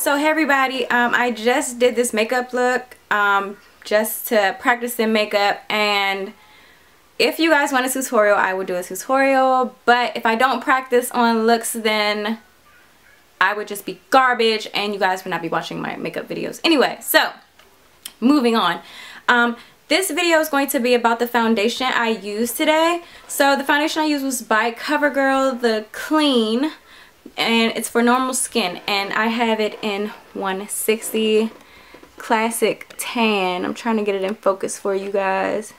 So hey everybody, um, I just did this makeup look um, just to practice the makeup and if you guys want a tutorial, I will do a tutorial. But if I don't practice on looks, then I would just be garbage and you guys would not be watching my makeup videos. Anyway, so moving on. Um, this video is going to be about the foundation I used today. So the foundation I used was by CoverGirl, the Clean and it's for normal skin and I have it in 160 classic tan I'm trying to get it in focus for you guys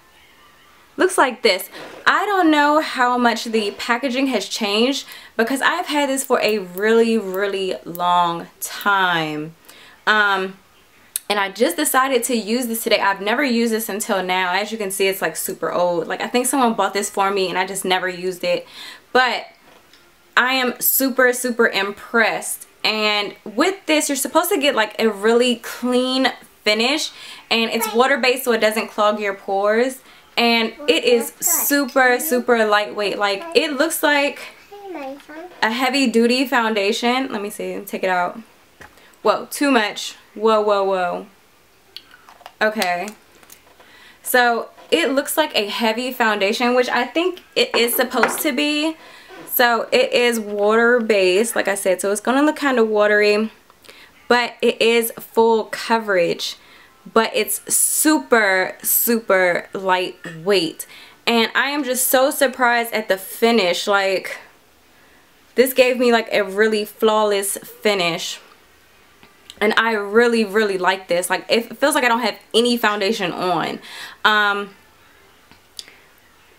looks like this I don't know how much the packaging has changed because I've had this for a really really long time um and I just decided to use this today. I've never used this until now. As you can see, it's like super old. Like I think someone bought this for me and I just never used it. But I am super, super impressed. And with this, you're supposed to get like a really clean finish. And it's water-based so it doesn't clog your pores. And it is super, super lightweight. Like, it looks like a heavy-duty foundation. Let me see. Take it out. Whoa, too much. Whoa, whoa, whoa. Okay. So, it looks like a heavy foundation, which I think it is supposed to be. So it is water based, like I said, so it's going to look kind of watery, but it is full coverage, but it's super, super lightweight. And I am just so surprised at the finish. Like, this gave me like a really flawless finish. And I really, really like this. Like, it feels like I don't have any foundation on. Um,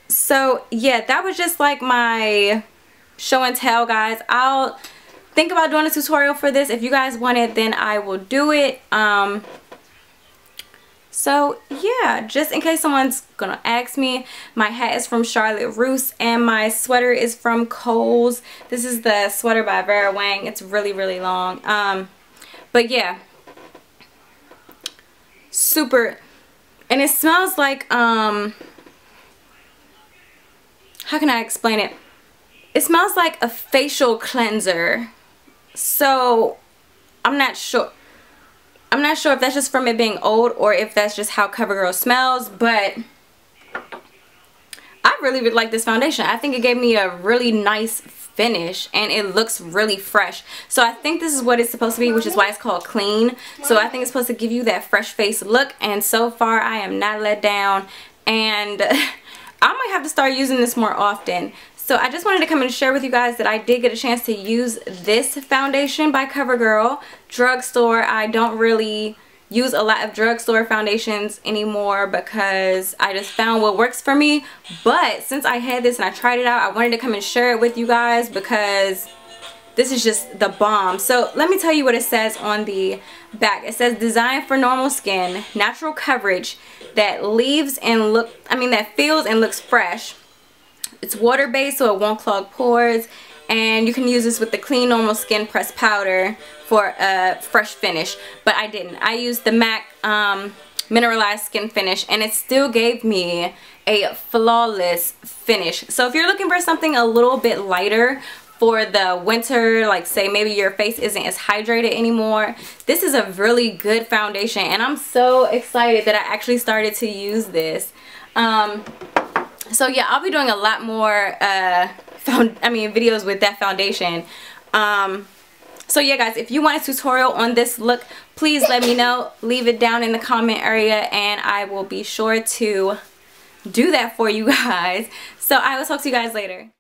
so, yeah, that was just like my show and tell guys. I'll think about doing a tutorial for this. If you guys want it then I will do it. Um so yeah just in case someone's gonna ask me my hat is from Charlotte Russe and my sweater is from Kohl's. This is the sweater by Vera Wang. It's really really long. Um but yeah. Super. And it smells like um how can I explain it it smells like a facial cleanser. So I'm not sure. I'm not sure if that's just from it being old or if that's just how CoverGirl smells, but I really, really like this foundation. I think it gave me a really nice finish and it looks really fresh. So I think this is what it's supposed to be, which is why it's called clean. So I think it's supposed to give you that fresh face look and so far I am not let down and I might have to start using this more often. So I just wanted to come and share with you guys that I did get a chance to use this foundation by CoverGirl. Drugstore, I don't really use a lot of drugstore foundations anymore because I just found what works for me. But since I had this and I tried it out, I wanted to come and share it with you guys because this is just the bomb. So let me tell you what it says on the back. It says designed for normal skin, natural coverage that leaves and look, I mean that feels and looks fresh it's water based so it won't clog pores. And you can use this with the clean normal skin pressed powder for a fresh finish but I didn't. I used the MAC um, mineralized skin finish and it still gave me a flawless finish. So if you're looking for something a little bit lighter for the winter like say maybe your face isn't as hydrated anymore this is a really good foundation and I'm so excited that I actually started to use this. Um, so yeah i'll be doing a lot more uh found i mean videos with that foundation. Um so yeah guys if you want a tutorial on this look please let me know. Leave it down in the comment area and i will be sure to do that for you guys. So i will talk to you guys later